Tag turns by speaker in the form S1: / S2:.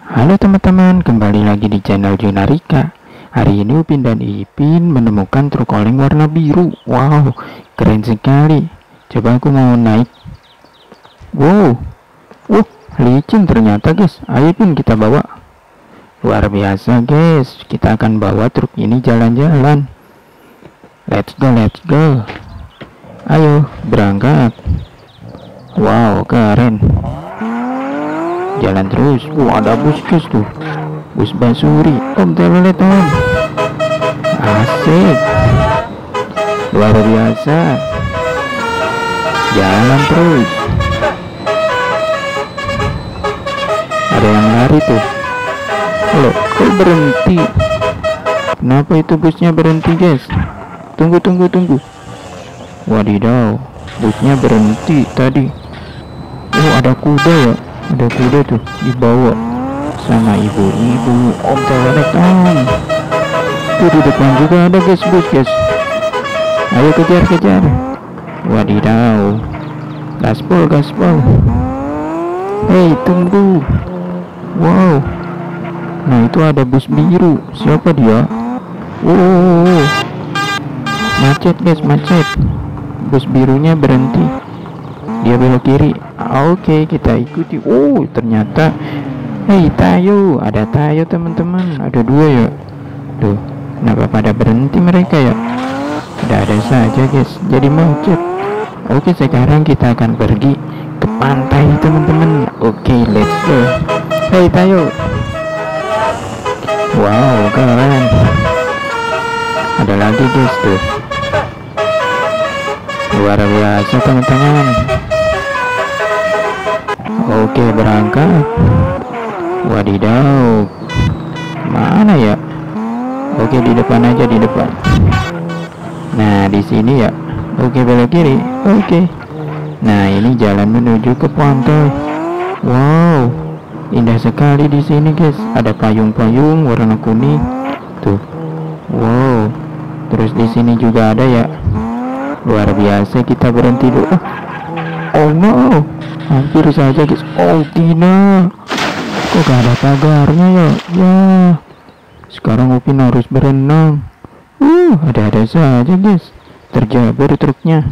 S1: Halo teman-teman, kembali lagi di channel Junarika. Hari ini Upin dan Ipin menemukan truk oleng warna biru. Wow, keren sekali. Coba aku mau naik. Wow, uh, licin ternyata guys. Ayo Ipin kita bawa. Luar biasa guys, kita akan bawa truk ini jalan-jalan. Let's go, let's go. Ayo, berangkat. Wow, keren jalan terus. Wah ada bus guys tuh. Bus basuri om telolet asik. Luar biasa. Jalan terus. Ada yang lari tuh. Halo, kok berhenti? Kenapa itu busnya berhenti guys? Tunggu tunggu tunggu. Wadidaw busnya berhenti tadi. Oh ada kuda ya ada kuda tuh dibawa sama ibu-ibu om telolet om tuh di depan juga ada guys bus guys. Ayo kejar kejar wadidaw. Gaspol gaspol. Hei tunggu. Wow. Nah itu ada bus biru. Siapa dia? Wow macet guys macet. Bus birunya berhenti. Dia belok kiri oke kita ikuti. Oh ternyata hei tayo ada tayo teman-teman. Ada dua ya. Tuh kenapa pada berhenti mereka ya? Ada-ada saja guys. Jadi macet. Oke sekarang kita akan pergi ke pantai teman-teman. Oke let's go. Hei tayo. Wow keren. Ada lagi guys tuh. Luar biasa teman-teman Oke berangkat. Wadidaw. Mana ya? Oke di depan aja di depan. Nah di sini ya. Oke belok kiri. Oke. Nah ini jalan menuju ke pantai. Wow. Indah sekali di sini guys. Ada payung-payung warna kuning. Tuh. Wow. Terus di sini juga ada ya. Luar biasa kita berhenti dulu. Oh no hampir saja guys. Oh tidak kok gak ada pagarnya ya? Ya sekarang Upin harus berenang. Uh ada-ada saja guys. Terjabur truknya